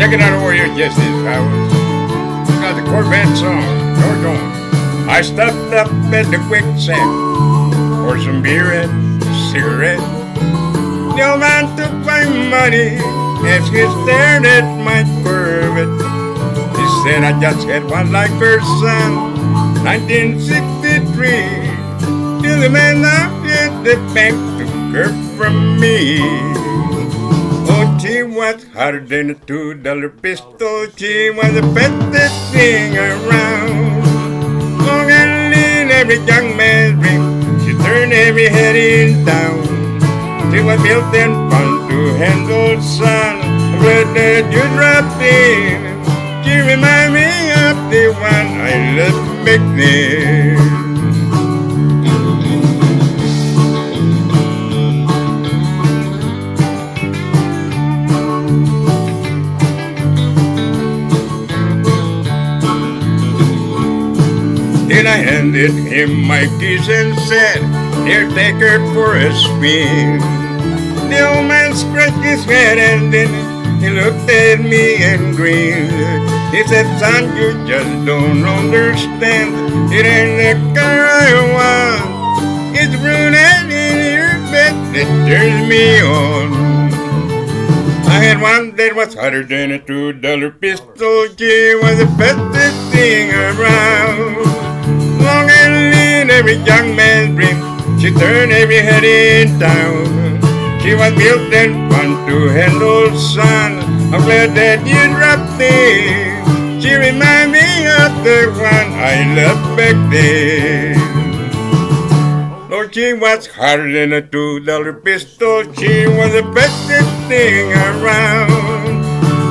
Check it out where your guess is, Howard. Got the Corvette song, you're going. I stopped up at the quicksand for some beer and cigarette. The old man took my money as he stared at my Corvette. He said I just had one like her son, 1963. Till the man out at the bank took her from me. Was harder than a two dollar pistol. She was the bestest thing around. Long and lean, every young man's dream. She turned every head in town. She was built and fun to handle, son. Glad that you dropped in. She remind me of the one I left back then. Then I handed him my keys and said, Here, take her for a spin. The old man scratched his head and then he looked at me and grinned. He said, son, you just don't understand. It ain't the car I want. It's brunette in your bed that turns me on. I had one that was hotter than a two dollar pistol. She was the bestest thing around. Every young man's dream. She turned every head in town. She was built and fun to handle, son. I'm glad that you dropped in. She remind me of the one I loved back then. Lord, she was harder than a two dollar pistol. She was the bestest thing around.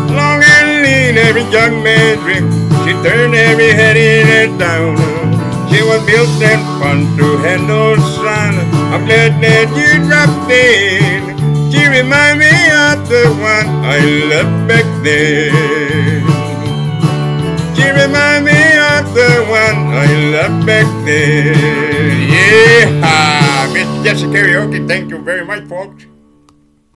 Long and lean, every young man's dream. She turned every head in and down. She was built and fun to handle, son. I'm glad that you dropped in. She remind me of the one I loved back then. She remind me of the one I loved back then. Yeah, Mr. Jesse Karaoke, thank you very much, folks.